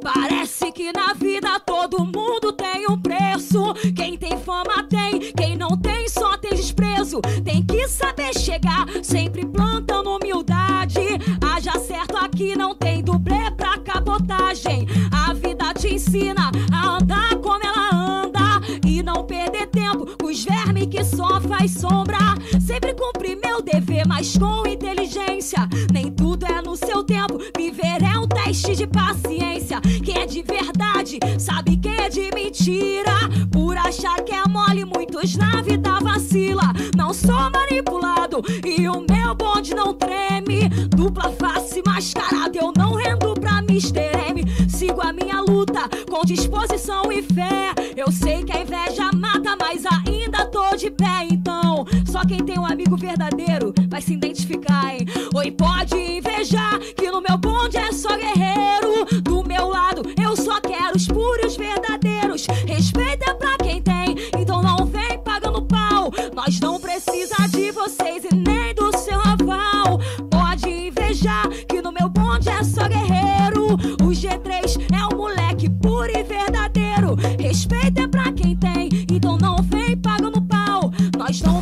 Parece que na vida todo mundo tem um preço. Quem tem fama tem, quem não tem só tem desprezo. Tem que saber chegar, sempre plantando humildade. Haja certo aqui, não tem dublê pra cabotagem. A vida te ensina a andar como ela anda e não perder tempo com os vermes que só faz sombra. Sempre cumpri meu dever, mas com inteligência. Nem tudo é no seu tempo. De paciência. Quem é de verdade sabe quem é de mentira. Por achar que é mole, muitos na vida vacila. Não sou manipulado e o meu bonde não treme. Dupla face mascarada, eu não rendo pra Mr. M. Sigo a minha luta com disposição e fé. Eu sei que a inveja mata, mas ainda tô de pé. Então, só quem tem um amigo verdadeiro vai se identificar, hein? Oi, pode invejar que no meu bonde é só guerreiro. verdadeiros. É pra quem tem, então não vem pagando pau. Nós não precisa de vocês e nem do seu aval. Pode invejar que no meu bonde é só guerreiro. O G3 é um moleque puro e verdadeiro. Respeita é pra quem tem, então não vem pagando pau. Nós não